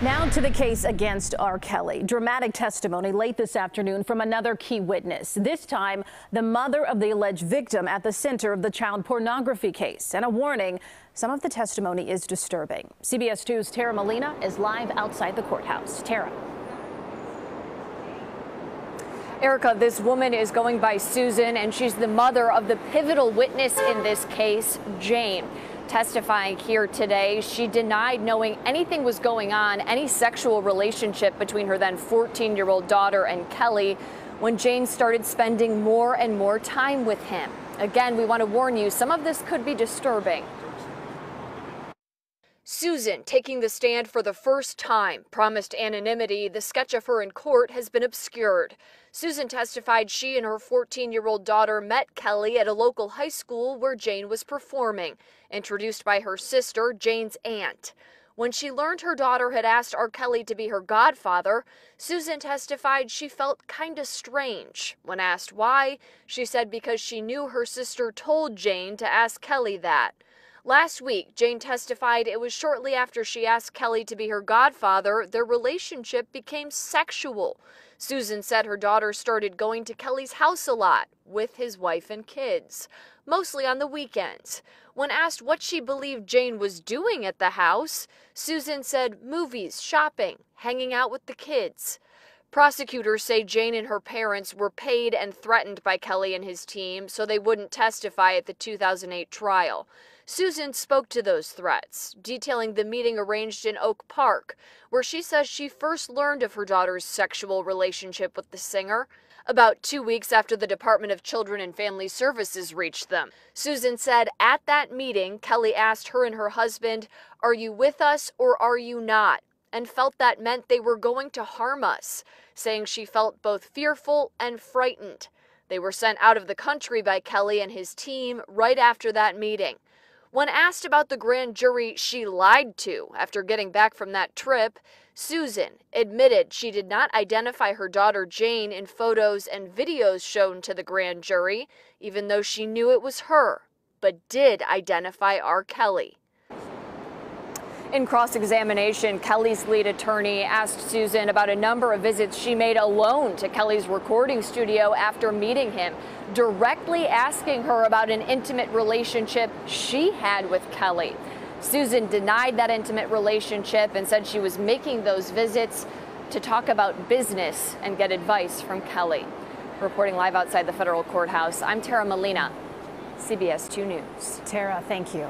Now to the case against R. Kelly. Dramatic testimony late this afternoon from another key witness. This time, the mother of the alleged victim at the center of the child pornography case. And a warning, some of the testimony is disturbing. CBS 2's Tara Molina is live outside the courthouse. Tara. Erica, this woman is going by Susan, and she's the mother of the pivotal witness in this case, Jane testifying here today. She denied knowing anything was going on, any sexual relationship between her then 14 year old daughter and Kelly when Jane started spending more and more time with him. Again, we want to warn you, some of this could be disturbing. Susan, taking the stand for the first time, promised anonymity. The sketch of her in court has been obscured. Susan testified she and her 14 year old daughter met Kelly at a local high school where Jane was performing, introduced by her sister, Jane's aunt. When she learned her daughter had asked R. Kelly to be her godfather, Susan testified she felt kinda strange. When asked why, she said because she knew her sister told Jane to ask Kelly that. Last week, Jane testified it was shortly after she asked Kelly to be her godfather, their relationship became sexual. Susan said her daughter started going to Kelly's house a lot with his wife and kids, mostly on the weekends. When asked what she believed Jane was doing at the house, Susan said movies, shopping, hanging out with the kids. Prosecutors say Jane and her parents were paid and threatened by Kelly and his team so they wouldn't testify at the 2008 trial. Susan spoke to those threats, detailing the meeting arranged in Oak Park, where she says she first learned of her daughter's sexual relationship with the singer about two weeks after the Department of Children and Family Services reached them. Susan said at that meeting, Kelly asked her and her husband, Are you with us or are you not? And felt that meant they were going to harm us, saying she felt both fearful and frightened. They were sent out of the country by Kelly and his team right after that meeting. When asked about the grand jury she lied to after getting back from that trip, Susan admitted she did not identify her daughter Jane in photos and videos shown to the grand jury, even though she knew it was her, but did identify R. Kelly. In cross examination, Kelly's lead attorney asked Susan about a number of visits she made alone to Kelly's recording studio after meeting him, directly asking her about an intimate relationship she had with Kelly. Susan denied that intimate relationship and said she was making those visits to talk about business and get advice from Kelly. Reporting live outside the federal courthouse, I'm Tara Molina, CBS 2 News. Tara, thank you.